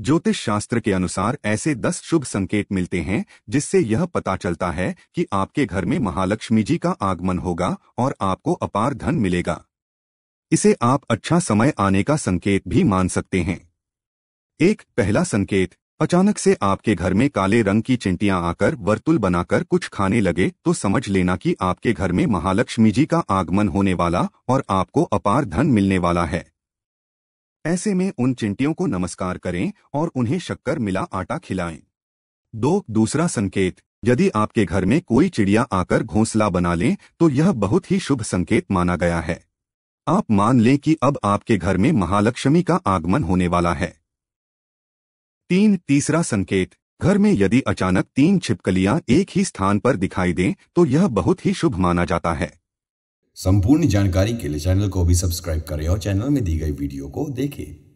ज्योतिष शास्त्र के अनुसार ऐसे दस शुभ संकेत मिलते हैं, जिससे यह पता चलता है कि आपके घर में महालक्ष्मी जी का आगमन होगा और आपको अपार धन मिलेगा। इसे आप अच्छा समय आने का संकेत भी मान सकते हैं। एक, पहला संकेत, अचानक से आपके घर में काले रंग की चिंटियाँ आकर वर्तुल बनाकर कुछ खाने लगे तो समझ लेना कि आपके घर में महालक्ष्मी जी का आगमन होने वाला और आपको अपार धन मिलने वाला है। ऐसे में उन चिंटियों को नमस्कार करें और उन्हें शक्कर मिला आटा खिलाएँ। दो, दूसरा संकेत, यदि आपके घर में कोई चिड़िया आकर घोंसला बना ले तो यह बहुत ही शुभ संकेत माना गया है। आप मान लें कि अब आपके घर में महालक्ष्मी का आगमन होने वाला है। तीन, तीसरा संकेत, घर में यदि अचानक तीन छिपकलियाँ एक ही स्थान पर दिखाई दें तो यह बहुत ही शुभ माना जाता है। संपूर्ण जानकारी के लिए चैनल को भी सब्सक्राइब करें और चैनल में दी गई वीडियो को देखें।